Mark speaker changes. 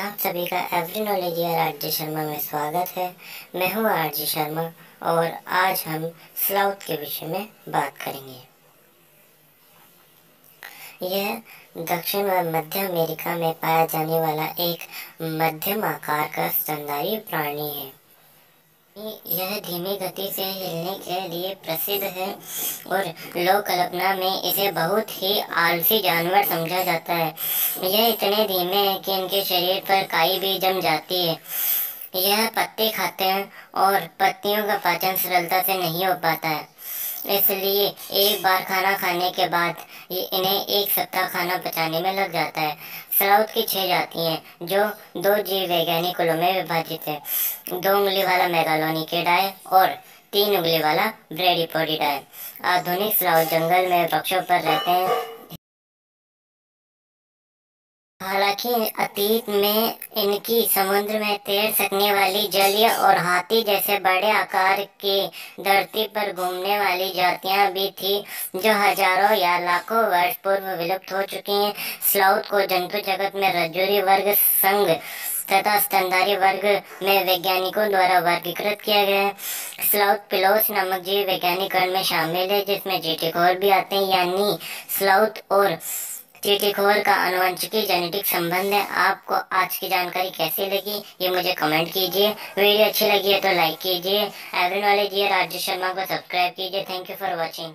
Speaker 1: आप सभी का every knowledge year RG Sharma में स्वागत है। मैं हूँ आरजी शर्मा और आज हम स्लाउथ के विषय में बात करेंगे। यह दक्षिण व मध्य अमेरिका में पाया जाने वाला एक मध्यम आकार का स्तनधारी प्राणी है। यह धीमी गति से लिए प्रसिद्ध है और लोक कल्पना में इसे बहुत ही आलसी जानवर समझा जाता है। यह इतने धीमे हैं कि इनके शरीर पर काई भी जम जाती है। यह पत्ते खाते हैं और पत्तियों का पाचन सरलता से नहीं हो पाता है। इसलिए एक बार खाना खाने के बाद इन्हें एक सप्ताह खाना पचाने में लग जाता है। सराउत की छह जाती हैं, जो दो जीव वैज्ञानिक कुलों में विभाजित है। दो उंगली वाला मेगालोनी केडाय और तीन उंगली वाला ब्रेडिपोडिडाय आधुनिक सराउत जंगल में वृक्षों पर रहते हैं। हालाँकि अतीत में इनकी समुद्र में तैर सकने वाली जलीय और हाथी जैसे बड़े आकार की धरती पर घूमने वाली जातियाँ भी थी, जो हज़ारों या लाखों वर्ष पूर्व विलुप्त हो चुकी हैं। स्लाउथ को जंतु जगत में रजूरी वर्ग संघ तथा स्तनधारी वर्ग में वैज्ञानिकों द्वारा वर्गीकृत किया गया है। स्लाउथ पिलोस नामक जीव वैज्ञानिक में शामिल है, जिसमें जीटिकोर भी आते हैं, यानी स्लाउथ और टीटीखोर का अनुवंशिकी जेनेटिक संबंध है। आपको आज की जानकारी कैसी लगी, ये मुझे कमेंट कीजिए। वीडियो अच्छी लगी है तो लाइक कीजिए। एवरी नॉलेज ये राजेश शर्मा को सब्सक्राइब कीजिए। Thank you for watching.